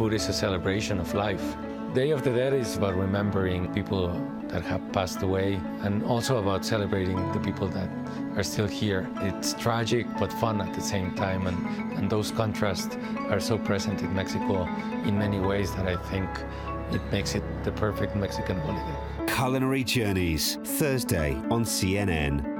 food is a celebration of life. Day of the Dead is about remembering people that have passed away and also about celebrating the people that are still here. It's tragic but fun at the same time, and, and those contrasts are so present in Mexico in many ways that I think it makes it the perfect Mexican holiday. Culinary Journeys, Thursday on CNN.